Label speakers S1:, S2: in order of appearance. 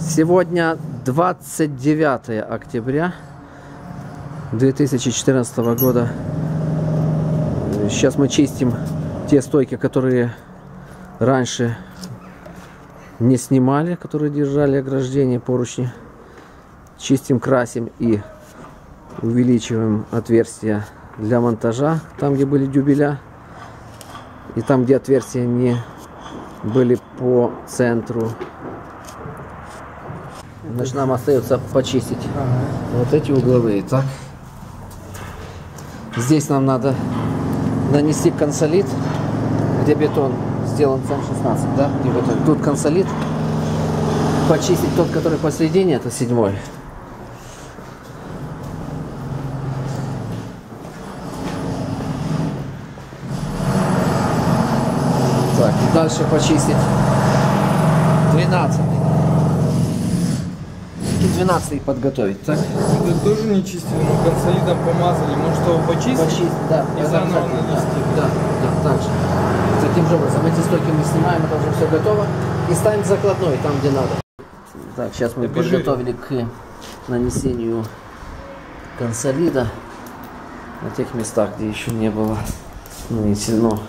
S1: Сегодня 29 октября 2014 года. Сейчас мы чистим те стойки, которые раньше не снимали, которые держали ограждение поручни. Чистим, красим и увеличиваем отверстия для монтажа, там где были дюбеля. И там где отверстия не были по центру Значит, нам остается почистить ага. вот эти угловые. Так. Здесь нам надо нанести консолид, где бетон сделан ЦМ-16, да? Где бетон. Тут консолид. Почистить тот, который посередине, это седьмой. Так, и дальше почистить 12 и 12 подготовить, так?
S2: Это тоже не чистили, но консолидом помазали. Может его почистить?
S1: Почистить, да.
S2: И заново нанести.
S1: Да, да, так же. Таким же образом, эти стойки мы снимаем, это уже все готово. И ставим закладной там, где надо. Так, сейчас мы
S2: Обижили.
S1: подготовили к нанесению консолида на тех местах, где еще не было нанесено